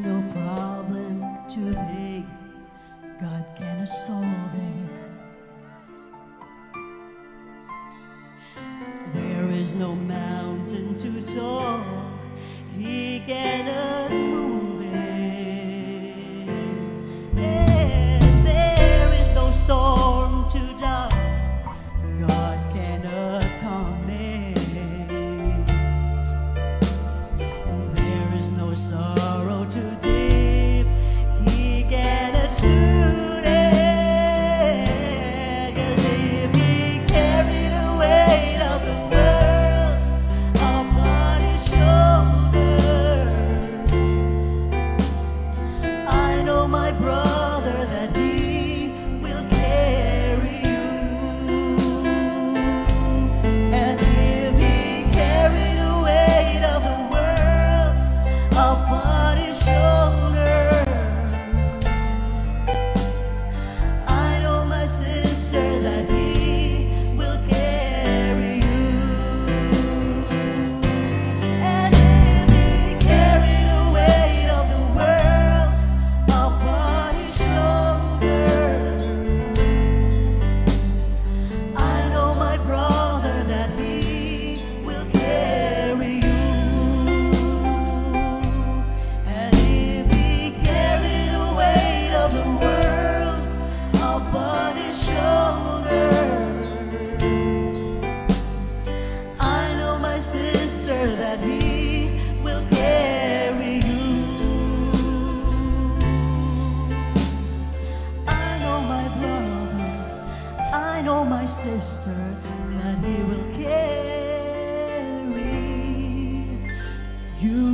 No problem too big, God cannot solve it. There is no mountain too tall, He cannot move. fall apart show. my sister that he will carry you.